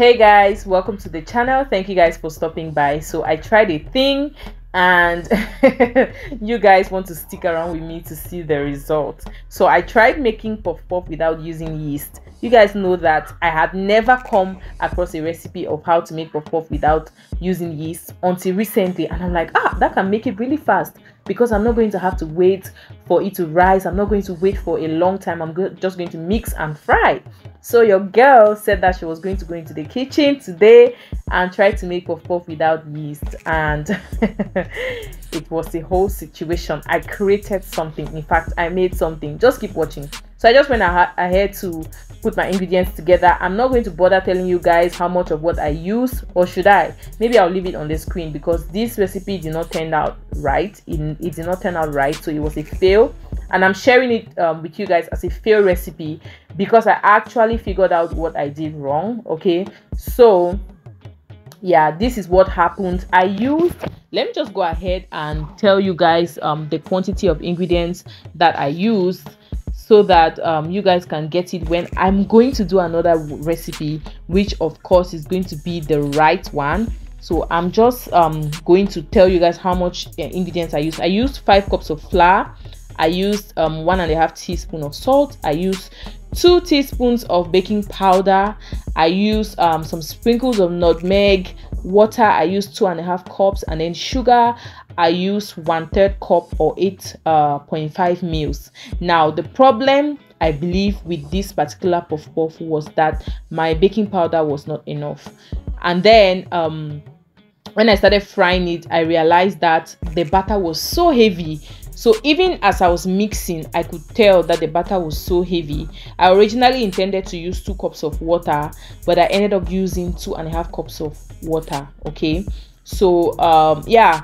hey guys welcome to the channel. Thank you guys for stopping by. So i tried a thing and you guys want to stick around with me to see the result so i tried making puff puff without using yeast. You guys know that i had never come across a recipe of how to make puff puff without using yeast until recently. And i'm like ah that can make it really fast because I'm not going to have to wait for it to rise. I'm not going to wait for a long time. I'm go just going to mix and fry. So your girl said that she was going to go into the kitchen today and try to make puff puff without yeast and it was a whole situation. I created something. In fact, I made something. Just keep watching. So I just went ahead to put my ingredients together. I'm not going to bother telling you guys how much of what i use or should i? Maybe i'll leave it on the screen because this recipe did not turn out right. It, it did not turn out right so it was a fail. And i'm sharing it um, with you guys as a fail recipe because i actually figured out what i did wrong okay? So yeah this is what happened. I used let me just go ahead and tell you guys um the quantity of ingredients that i used so that um, you guys can get it when I'm going to do another recipe which of course is going to be the right one. So I'm just um, going to tell you guys how much uh, ingredients I used I used five cups of flour. I used um, one and a half teaspoon of salt. I used two teaspoons of baking powder. I used um, some sprinkles of nutmeg water I used two and a half cups and then sugar I use one third cup or 8.5 uh, mils. Now the problem I believe with this particular puff puff was that my baking powder was not enough. And then um, when I started frying it, I realized that the butter was so heavy. So even as I was mixing, I could tell that the batter was so heavy. I originally intended to use two cups of water, but I ended up using two and a half cups of water. Okay, so um, yeah,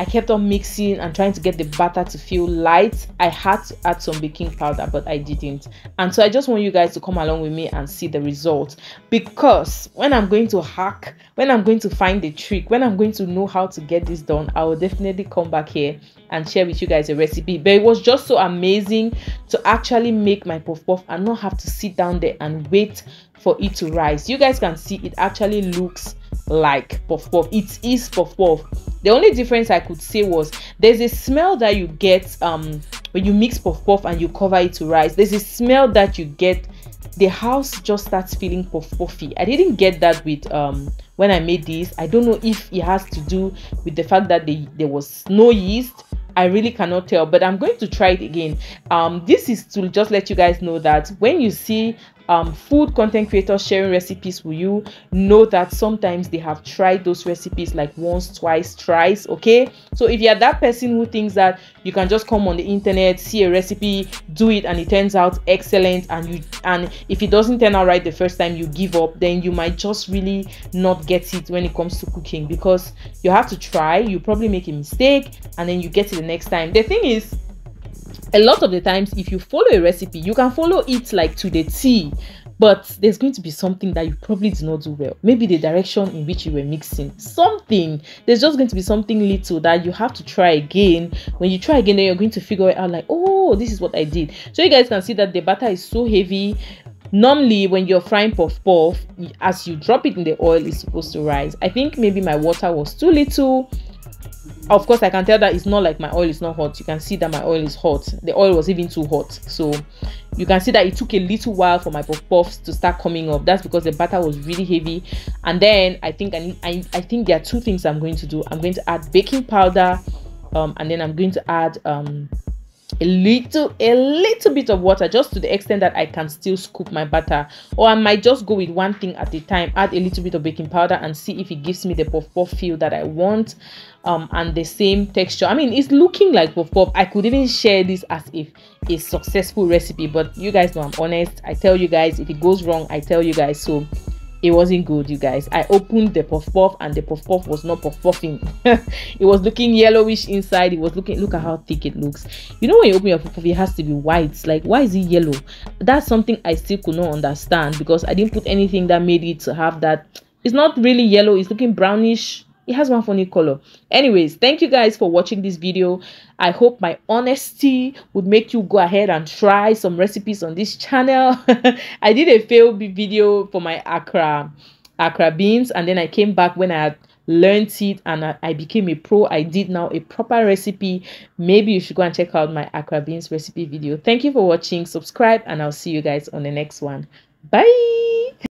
I kept on mixing and trying to get the batter to feel light. I had to add some baking powder, but I didn't. And so I just want you guys to come along with me and see the result. Because when I'm going to hack, when I'm going to find the trick, when I'm going to know how to get this done, I will definitely come back here and share with you guys a recipe. But it was just so amazing to actually make my puff puff and not have to sit down there and wait for it to rise. You guys can see it actually looks like puff puff. It is puff puff. The only difference i could say was there's a smell that you get um when you mix puff puff and you cover it to rice. There's a smell that you get the house just starts feeling puff puffy. I didn't get that with um when i made this. I don't know if it has to do with the fact that they, there was no yeast. I really cannot tell, but I'm going to try it again. Um, this is to just let you guys know that when you see um, food content creators sharing recipes with you know that sometimes they have tried those recipes like once twice thrice okay? So if you're that person who thinks that you can just come on the internet see a recipe do it and it turns out excellent and you and if it doesn't turn out right the first time you give up then you might just really not get it when it comes to cooking because you have to try you probably make a mistake and then you get it the next time. The thing is a lot of the times if you follow a recipe you can follow it like to the t but there's going to be something that you probably did not do well. Maybe the direction in which you were mixing something. There's just going to be something little that you have to try again. When you try again then you're going to figure it out like oh this is what i did. So you guys can see that the batter is so heavy. Normally when you're frying puff puff as you drop it in the oil it's supposed to rise. I think maybe my water was too little of course i can tell that it's not like my oil is not hot. You can see that my oil is hot. The oil was even too hot. So you can see that it took a little while for my puff puffs to start coming up. That's because the batter was really heavy. And then i think i need I, I think there are two things i'm going to do. I'm going to add baking powder um, and then i'm going to add um a little a little bit of water just to the extent that i can still scoop my butter. Or i might just go with one thing at a time add a little bit of baking powder and see if it gives me the puff puff feel that i want um and the same texture. I mean it's looking like puff puff. I could even share this as if a successful recipe but you guys know i'm honest. I tell you guys if it goes wrong i tell you guys. So it wasn't good you guys. I opened the puff puff and the puff puff was not puff puffing. It was looking yellowish inside. It was looking look at how thick it looks. You know when you open your puff puff it has to be white. Like why is it yellow? That's something i still could not understand because i didn't put anything that made it to have that. It's not really yellow. It's looking brownish it has one funny color. Anyways thank you guys for watching this video. I hope my honesty would make you go ahead and try some recipes on this channel. I did a fail video for my accra accra beans and then i came back when i had learned it and I, became a pro. I did now a proper recipe. Maybe you should go and check out my accra beans recipe video. Thank you for watching. Subscribe and i'll see you guys on the next one. Bye